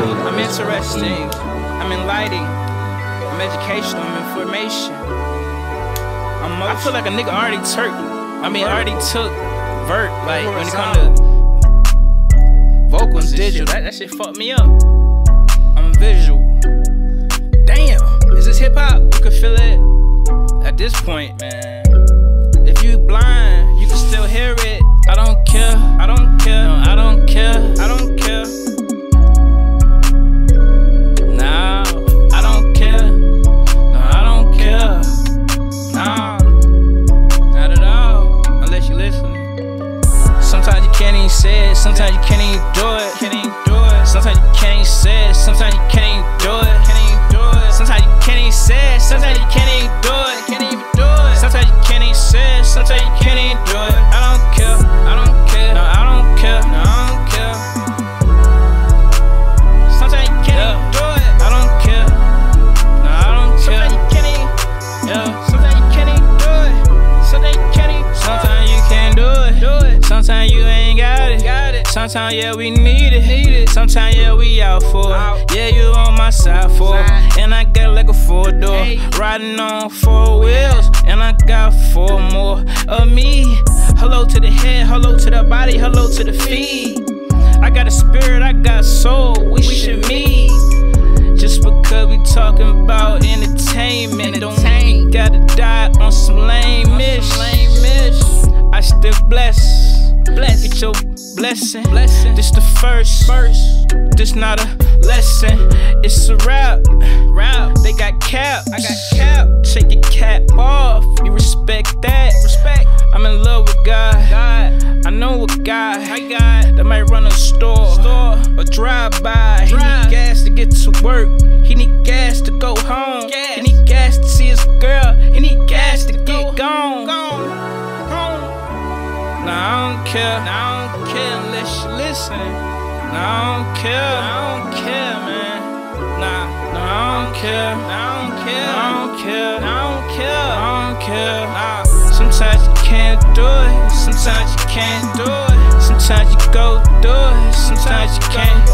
I'm interesting. I'm enlightening. I'm educational. I'm information. I'm I feel like a nigga already took. I mean, already took vert. Like when it come to vocals, digital. That, that shit fucked me up. I'm visual. Damn, is this hip hop? You can feel it at this point, man. If you blind, you can still hear it. I don't care. I don't care. No, say it. Sometimes you can't even do it. Can't even do it. Sometimes you can't even say it. Sometimes you can't even do it. Can't even do it. Sometimes you can't even say it. Sometimes you can't even do it. Sometimes yeah we need it. Need it. Sometimes yeah we out for it. Yeah you on my side for it. And I got like a four door. Riding on four wheels. And I got four more of me. Hello to the head. Hello to the body. Hello to the feet. I got a spirit. I got soul. We, should meet. Just because we talking about entertainment, don't mean we gotta die on some lame ish. I still bless, bless. Get your blessing. blessing. This the first, first. This not a lesson. It's a rap, rap. They got cap, I got cap. Take your cap off. You respect that, respect. I'm in love with God. God. I know a guy, I got that might run a store, store. or drive by. He need gas to get to work. He need gas to go home. Gas care. I don't care unless you listen. I don't care. I don't care, man. Nah, nah, I don't care. I don't care. I don't care. I don't care. I don't care. Nah. Sometimes you can't do it. Sometimes you can't do it. Sometimes you go do it. Sometimes you can't